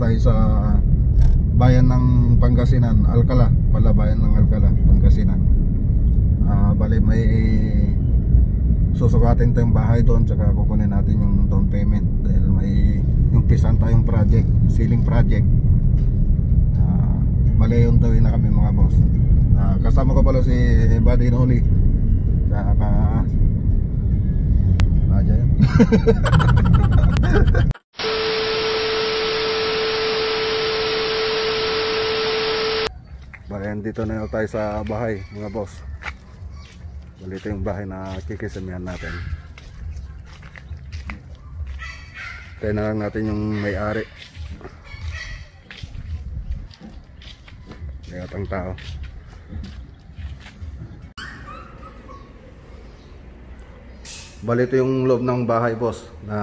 tayo sa bayan ng Pangasinan, Alcala, pala bayan ng Alcala, Pangasinan. Ah, bali may susukatin tayong bahay doon tsaka kukunin natin yung down payment dahil may yung pisan tayong project, ceiling project. Ah, bali yung tawin na kami mga boss. Ah, kasama ko pala si Buddy Noli. Tsaka Aja Bali, dito na tayo sa bahay, mga boss. Bali, ito yung bahay na kikisamihan natin. Tayo na lang natin yung may-ari. Mayatang tao. Bali, ito yung loob ng bahay, boss, na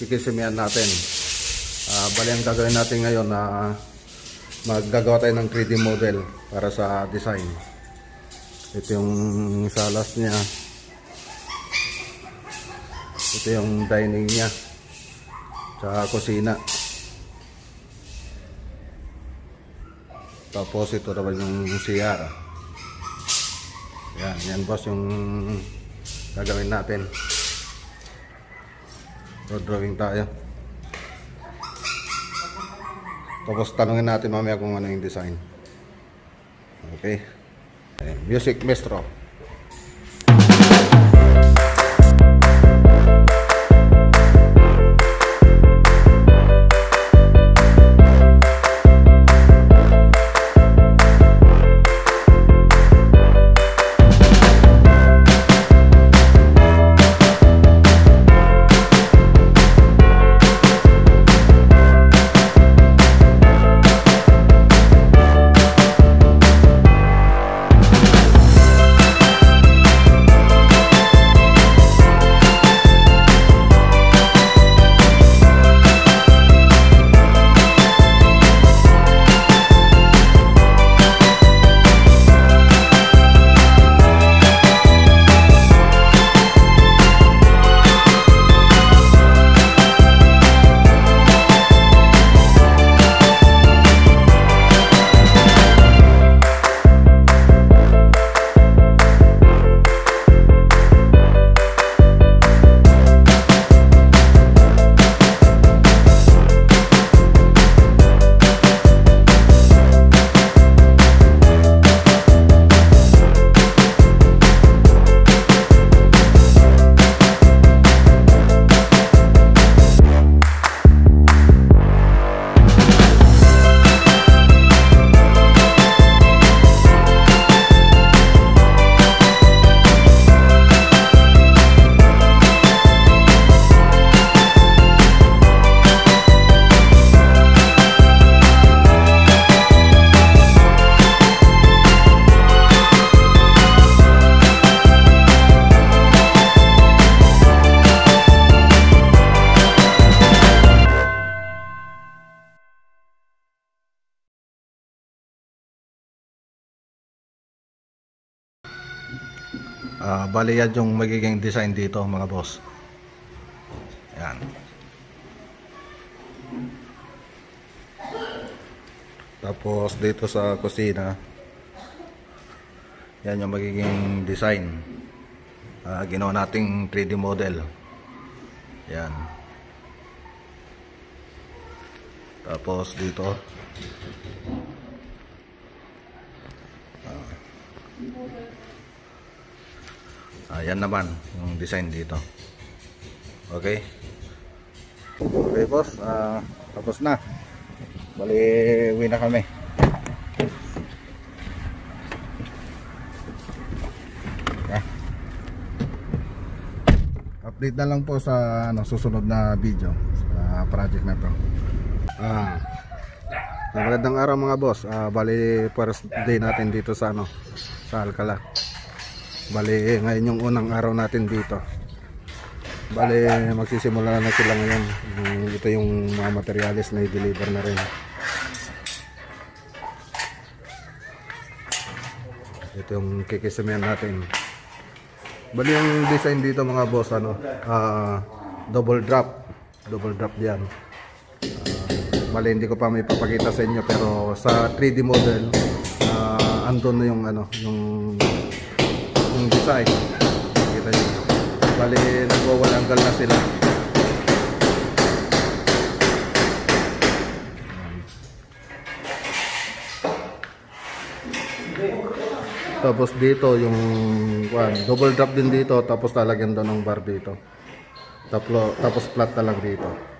kikisamihan natin. Ah, bali, ang gagawin natin ngayon na maggagawa tayo ng 3D model para sa design. Ito yung salas niya. Ito yung dining niya. Tsaka kusina. Tapos ito naman yung CR yan, yan boss yung gagawin natin. So drawing tayo tapos tanungin natin mamaya kung ano yung design. Okay. Music Maestro. Bali yung magiging design dito mga boss. Yan. Tapos dito sa kusina, yan yung magiging design. Ah, ginawa nating 3D model. Yan. Tapos dito, Ayan naman yung design dito. Okay. Okay boss, ah, tapos na. Bali, uwi na kami. Okay. Update na lang po sa ano, susunod na video sa project na to. Ah, magandang araw mga boss. Ah, bali, first day natin dito sa ano, sa Alcala. Bali, ngayon yung unang araw natin dito. Bali, magsisimula na sila ngayon. Yung, ito yung mga materials na i-deliver na rin. Ito yung kikisamihan natin. Bali, yung design dito mga boss, ano, ah, double drop. double drop yan uh, bali hindi ko pa may papakita sa inyo pero sa 3D model uh, andun na yung ano yung design kita nyo bali nagwawalanggal na sila Tapos dito yung one, double drop din dito tapos lalagyan daw ng bar dito. Tapos tapos flat na lang dito.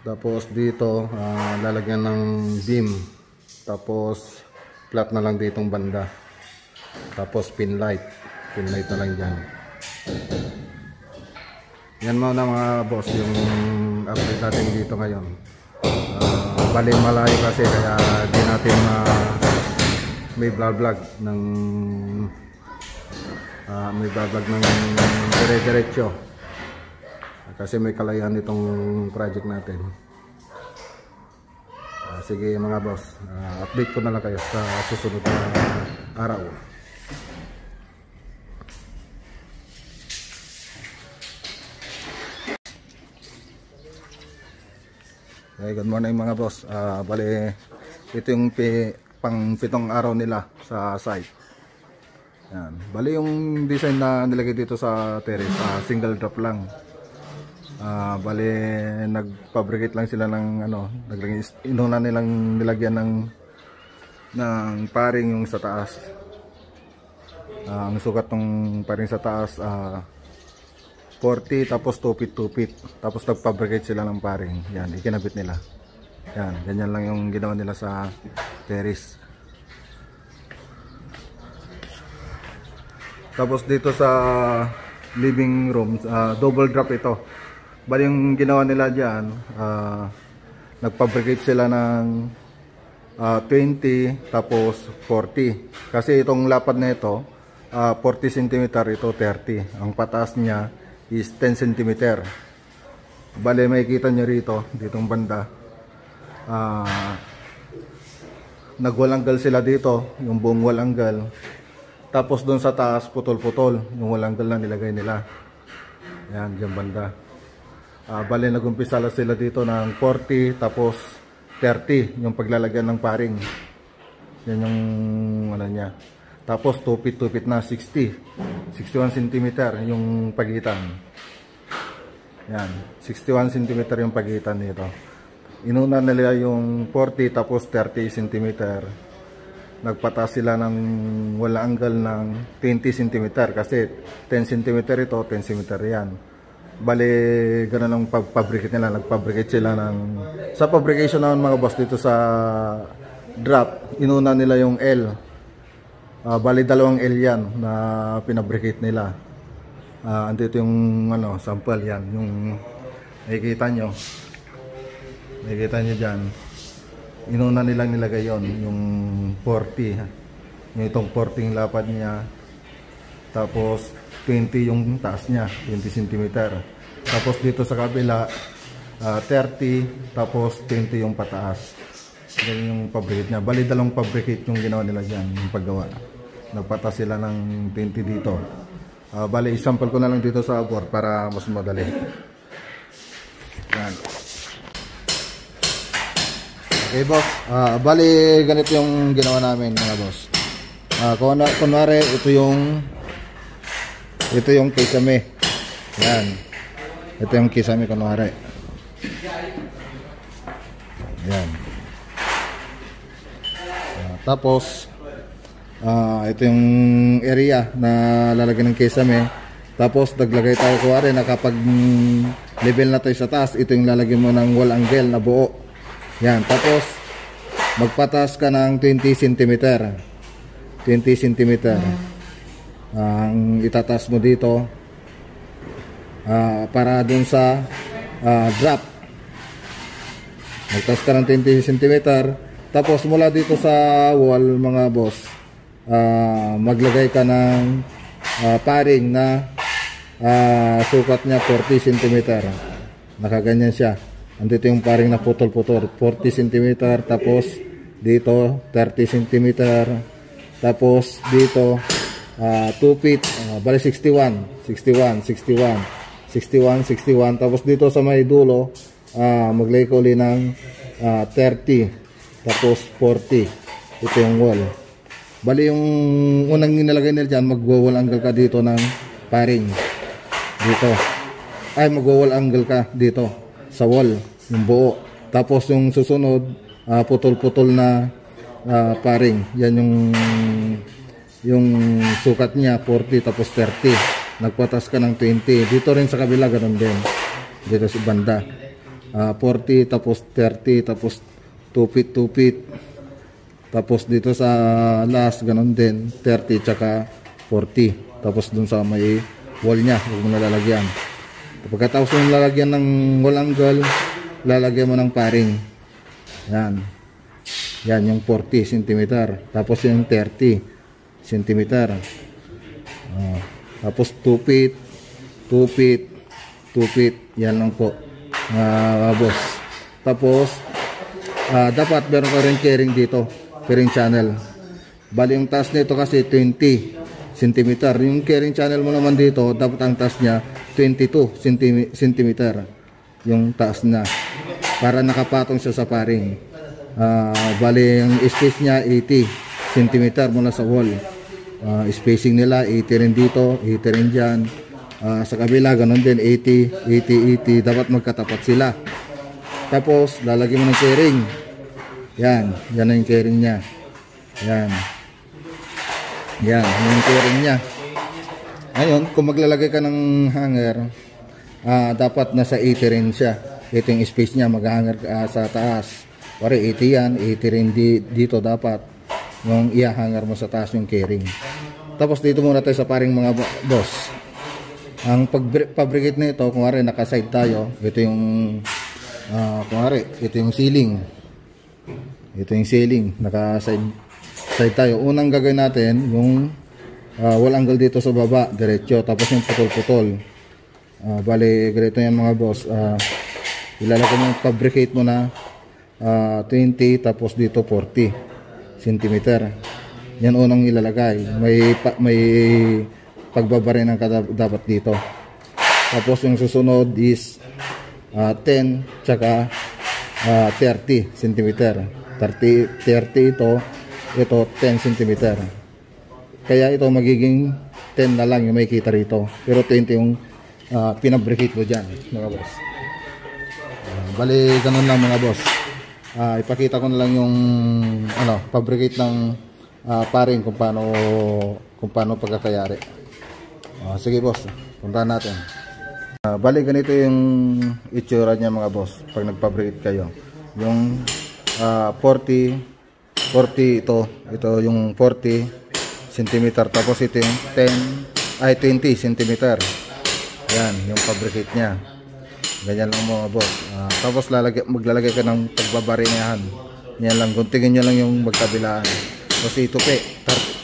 Tapos dito uh, lalagyan ng beam. Tapos flat na lang ditong banda. Tapos pin light. Pin light na lang diyan. Yan muna mga boss yung update natin dito ngayon uh, bali malayo kasi kaya di natin uh, may vlog vlog ng uh, may vlog vlog ng dire diretso kasi may kalayan itong project natin uh, sige mga boss uh, update ko na lang kayo sa susunod na araw Okay, good morning mga boss. Uh, bali, ito yung pi, pang pitong araw nila sa site. Yan. Bali yung design na nilagay dito sa terrace, uh, single drop lang. Uh, bali, nag-fabricate lang sila ng ano, naglagay, inuna nilang nilagyan ng ng paring yung sa taas. Uh, ang sukat ng paring sa taas, uh, 40 tapos 2 feet 2 feet. Tapos nagfabricate sila ng paring. Yan ikinabit nila. Yan ganyan lang yung ginawa nila sa terrace. Tapos dito sa living room uh, double drop ito bali yung ginawa nila dyan uh, nagfabricate sila ng uh, 20 tapos 40 kasi itong lapad na ito uh, 40 cm ito 30 ang pataas niya is 10 cm. Bale, makikita nyo rito, ditong banda. Uh, nagwalanggal sila dito, yung buong walanggal. Tapos doon sa taas, putol-putol. Yung walanggal lang nilagay nila. Yan, dyan banda. Uh, bale, nagumpisa sila dito ng 40, tapos 30, yung paglalagyan ng paring. Yan yung ano niya. Tapos 2 feet 2 feet na 60. 61 cm yung pagitan. Yan, 61 cm yung pagitan nito. Inuna nila yung 40 tapos 30 cm. Nagpataas sila ng wala angle ng 20 cm kasi 10 cm ito, 10 cm yan. Bale, ganun ang pag-fabricate nila. Nag-fabricate sila ng... Sa fabrication naman mga boss dito sa drop, inuna nila yung L Uh, bali dalawang L yan na pinabricate nila. Uh, andito yung ano, sample yan. Yung nakikita nyo. Nakikita nyo dyan. Inuna nilang nilagay yon Yung 40. Yung itong 40 lapad niya. Tapos 20 yung taas niya. 20 cm. Tapos dito sa kabila uh, 30. Tapos 20 yung pataas. Ganyan yung fabricate niya. Bali dalawang fabricate yung ginawa nila dyan. Yung paggawa nagpata sila ng 20 dito uh, bali isample ko na lang dito sa board para mas madali yan okay boss uh, bali ganito yung ginawa namin mga boss uh, kunwari ito yung ito yung kisame. Yan. Ito yung kisame kunwari. Yan. Uh, tapos uh, ito yung area na lalagyan ng kesame tapos naglagay tayo kuwari na kapag level na tayo sa taas ito yung lalagyan mo ng wall angle na buo. Yan. Tapos magpatas ka ng 20 cm 20 cm ang uh, itatas mo dito uh, para dun sa uh, drop. Magtas ka ng 20 cm tapos mula dito sa wall mga boss uh, maglagay ka ng uh, paring na uh, sukat niya 40 cm nakaganyan siya. Andito yung paring na putol-putol. 40 cm tapos dito 30 cm tapos dito ah 2 feet, ah, bali 61, 61, 61, 61, 61. Tapos dito sa may dulo, ah maglagay ka uli ng ah, 30, tapos 40. Ito yung wall. Bali yung unang inilagay nila dyan, mag-wall angle ka dito ng paring. Dito. Ay, mag-wall angle ka dito sa wall, yung buo. Tapos yung susunod, putol-putol na ah, paring. Yan yung yung sukat niya 40 tapos 30. Nagpatas ka ng 20. Dito rin sa kabila ganun din. Dito sa banda. Ah, 40 tapos 30 tapos 2 feet 2 feet. Tapos dito sa last ganun din 30 tsaka 40. Tapos dun sa may wall niya, huwag mo nalalagyan. Pagkatapos mo lalagyan ng wall angle, lalagyan mo ng paring. Yan. Yan yung 40 cm. Tapos yung 30 cm. Oh. Tapos 2 feet, 2 feet, 2 feet. Yan lang po. mga boss. Tapos ah, dapat meron ka rin carrying dito. Carrying channel. Bali yung taas nito kasi 20 cm. Yung carrying channel mo naman dito, dapat ang taas niya 22 cm. Yung taas na. Para nakapatong siya sa paring. Ah, bali yung space niya 80 cm mula sa wall. Ah, spacing nila 80 rin dito, 80 rin dyan. Ah, sa kabila ganun din 80, 80, 80. Dapat magkatapat sila. Tapos lalagyan mo ng carrying. Yan, yan na yung carrying niya. Yan. Yan, yung carrying niya. Ngayon, kung maglalagay ka ng hanger, ah, dapat nasa 80 rin siya. Ito yung space niya, mag-hanger ka sa taas. Pare, 80 yan, 80 rin di, dito dapat. Yung i-hanger mo sa taas yung carrying. Tapos dito muna tayo sa paring mga bo- boss. Ang pag-fabricate nito, kung ari naka-side tayo, ito yung ah, kung ari, ito yung ceiling. Ito yung ceiling, naka-side side tayo. Unang gagawin natin yung ah, wall dito sa baba, diretso, tapos yung putol-putol. Ah, bali, ganito yan mga boss. Ah, ilalagay mo yung fabricate mo na ah, 20 tapos dito 40 cm. Yan unang ilalagay. May pa, may pagbabari ng dapat dito. Tapos yung susunod is ah, 10 tsaka ah, 30 cm. 30 30 ito, ito 10 cm. Kaya ito magiging 10 na lang yung may kita rito. Pero 20 yung uh, pinabricate mo dyan, mga boss. Ah, bali, ganun lang mga boss. Ah, ipakita ko na lang yung ano, fabricate ng ah, paring kung paano kung paano pagkakayari. Ah, sige boss, puntahan natin. Ah, bali ganito yung itsura niya mga boss pag nag-fabricate kayo. Yung ah, 40 40 ito, ito yung 40 cm tapos ito yung 10 ay 20 cm. Yan, yung fabricate niya. Ganyan lang mga boss. Ah, tapos lalagay, maglalagay ka ng pagbabarihan. Yan lang, guntingin nyo lang yung magkabilaan. Kasi ito pe,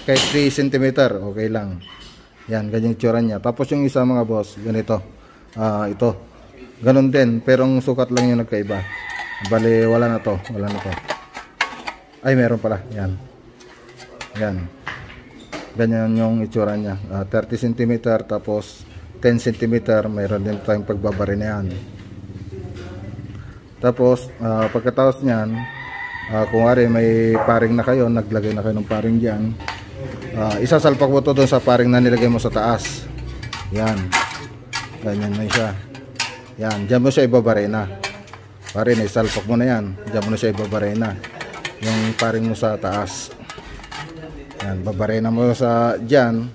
kahit 3 cm, okay lang. Yan, ganyan yung tsura niya. Tapos yung isa mga boss, ganito. Ah, ito. Ganon din, pero ang sukat lang yung nagkaiba. Bali, wala na to. Wala na to. Ay, meron pala. Yan. Yan. Ganyan yung itsura niya. Ah, 30 cm tapos 10 cm. Mayroon din tayong pagbabari na yan. Tapos, ah, pagkatapos niyan, ah, kung ari may paring na kayo, naglagay na kayo ng paring dyan, ah, isasalpak mo to doon sa paring na nilagay mo sa taas. Yan. Ganyan na siya. Yan. Diyan mo siya ibabare na. Pare, naisalpak mo na yan. Diyan mo na siya ibabare na. Yung paring mo sa taas. Yan. Babare na mo sa dyan.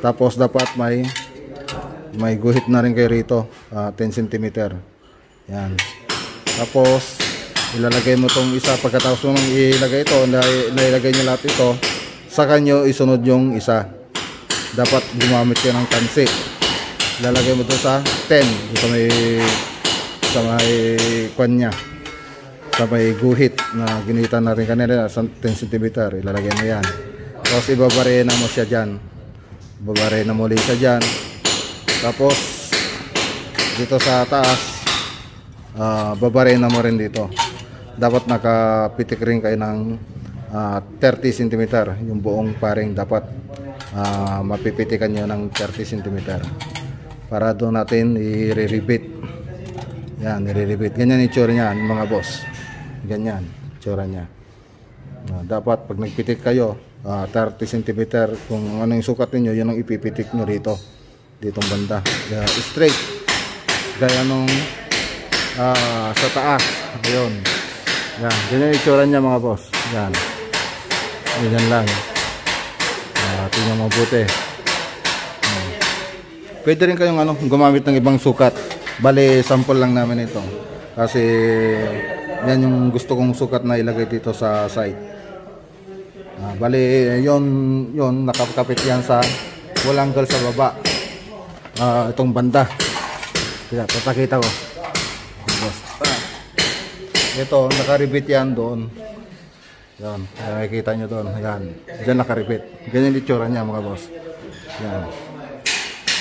Tapos dapat may may guhit na rin kayo rito. ah, 10 cm. Yan. Tapos, ilalagay mo tong isa. Pagkatapos mo nang ilagay ito, na- nailagay nyo lahat ito, sa kanyo isunod yung isa. Dapat gumamit kayo ng tansi. Ilalagay mo to sa 10. Sa may, sa may kwan. Sa may guhit na ginita na rin kanila sa 10 cm. Ilalagay mo yan. Tapos ibabare na mo siya dyan. Ibabare na muli siya dyan. Tapos, dito sa taas, ah babare na mo rin dito. Dapat nakapitik rin kayo ng ah, 30 cm yung buong paring dapat ah, mapipitikan nyo ng 30 cm para doon natin i-repeat yan i-repeat ganyan yung tsura niya mga boss. Ganyan tsura niya. Ah, dapat pag nagpitik kayo ah, 30 cm kung ano yung sukat niyo yun ang ipipitik nyo rito ditong banda. Kaya straight. Gaya nung ah, sa taas. Ayun. Yan. Ganyan yung itsura niya mga boss. Yan. Ganyan lang. Uh, tingnan mabuti. Hmm. pwede rin kayong ano gumamit ng ibang sukat. Bali sample lang namin ito. Kasi yan yung gusto kong sukat na ilagay dito sa site. Ah, bali, yon yon nakakapit yan sa walang gal sa baba. Ah, itong banda. Kaya papakita ko. Boss. Ah. Ito, nakaribit yan doon. Yan, nakikita nyo doon. Yan, dyan nakaribit. Ganyan itsura niya mga boss. Yan.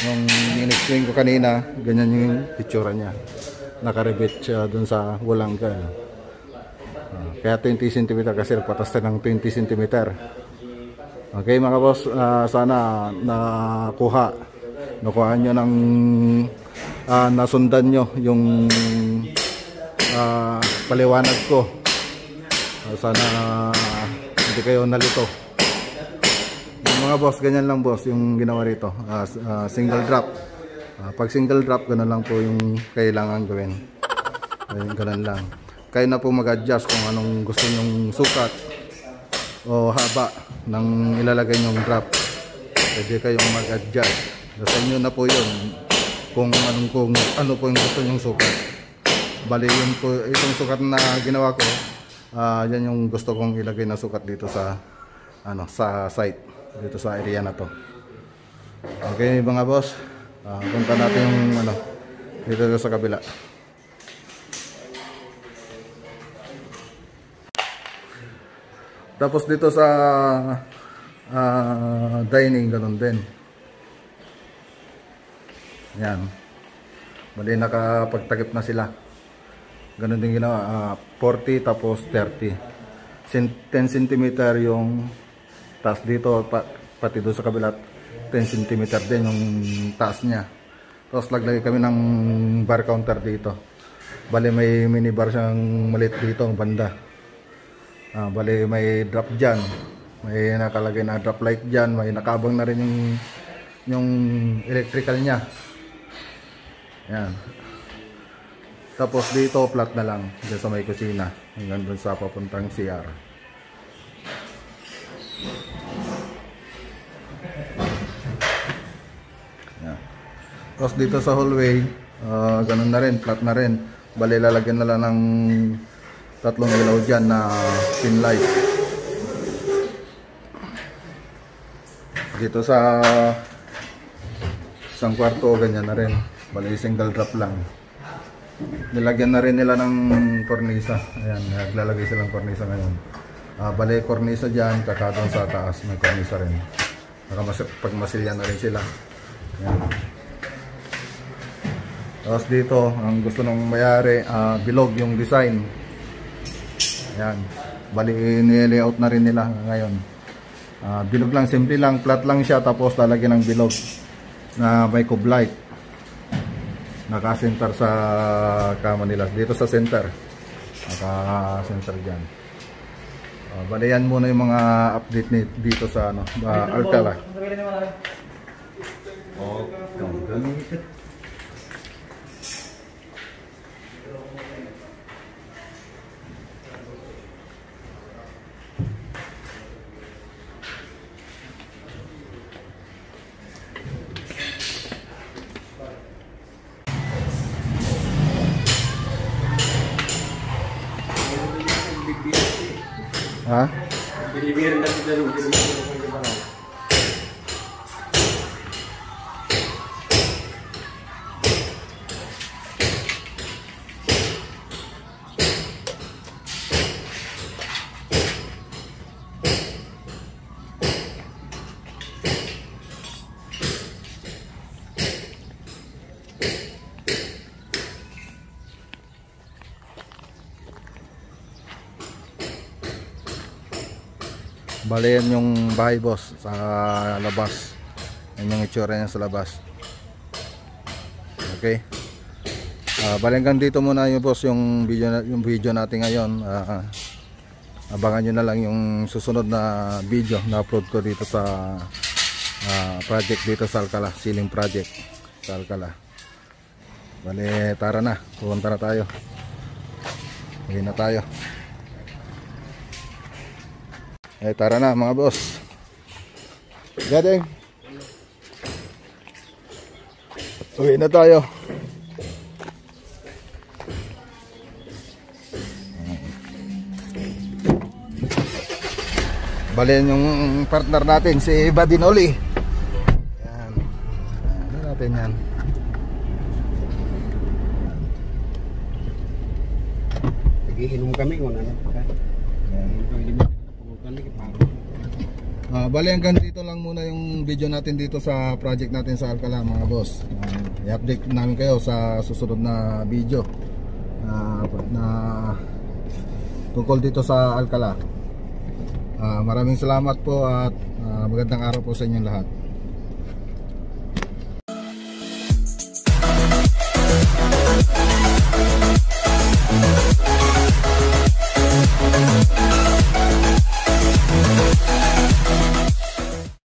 Yung in-explain ko kanina, ganyan yung itsura niya. Nakaribit siya doon sa walang gal. Kaya 20 cm kasi patas ng 20 cm. Okay mga boss, ah, sana nakuha. Nakuha nyo ng ah, nasundan nyo yung ah, paliwanag ko. Ah, sana hindi kayo nalito. Yung mga boss, ganyan lang boss yung ginawa rito. S- ah, single drop. Ah, pag single drop, ganun lang po yung kailangan gawin. Ayun, ganun lang. Kayo na po mag-adjust kung anong gusto nyong sukat o haba ng ilalagay nyong drop. Pwede kayong mag-adjust. Sa inyo na po yun kung anong kung ano po yung gusto nyong sukat. Bali yun po itong sukat na ginawa ko. ah yan yung gusto kong ilagay na sukat dito sa ano sa site dito sa area na to. Okay mga boss. Ah, punta natin yung ano dito sa kabila. Tapos dito sa ah, dining ganun din. Yan. Bali nakapagtakip na sila. Ganun din ginawa. ah, 40 tapos 30. Sin- 10 cm yung taas dito pa, pati doon sa kabila 10 cm din yung taas niya. Tapos laglagay kami ng bar counter dito. Bali may minibar siyang maliit dito ang banda. Ah, bali may drop dyan. May nakalagay na drop light dyan. May nakabang na rin yung yung electrical niya. Yan. Tapos dito flat na lang dyan sa may kusina. Hanggang dun sa papuntang CR. Yan. Tapos dito sa hallway, ah, ganun na rin, flat na rin. Bali lalagyan na lang ng tatlong ilaw dyan na pin light. Dito sa isang kwarto, ganyan na rin. Bali single drop lang. Nilagyan na rin nila ng kornisa. Ayan, naglalagay silang kornisa ngayon. Ah, bali kornisa dyan, tsaka sa taas may kornisa rin. Nakamas pagmasilyan na rin sila. Ayan. Tapos dito, ang gusto ng mayari, ah, bilog yung design. Ayan. Bali, nilayout na rin nila ngayon. Ah, bilog lang, simple lang, flat lang siya, tapos lalagyan ng bilog na may cube light. Naka-center sa kama nila. Dito sa center. Naka-center dyan. Ah, bali, yan muna yung mga update ni, dito sa ano, ah, Alcala. Oh, ganun. جديد Bale yan yung bahay boss sa labas. Yan yung itsura niya sa labas. Okay. Ah, bale hanggang dito muna yung boss yung video yung video natin ngayon. Ah, abangan nyo na lang yung susunod na video na upload ko dito sa ah, project dito sa Alcala, ceiling project sa Alcala. Bale, tara na. Pupunta na tayo. Uwi na tayo. Eh, tara na mga boss. Gadeng. Uwi na tayo. Balen yung partner natin, si Badinoli. Yan. Ano natin yan? Nagiinom kami kung ano pa. Yan. Hindi mo pulutan lagi paro. Ah, bali hanggang dito lang muna yung video natin dito sa project natin sa Alcala mga boss. Ah, i-update namin kayo sa susunod na video ah, na tungkol dito sa Alcala. Ah, maraming salamat po at ah, magandang araw po sa inyong lahat.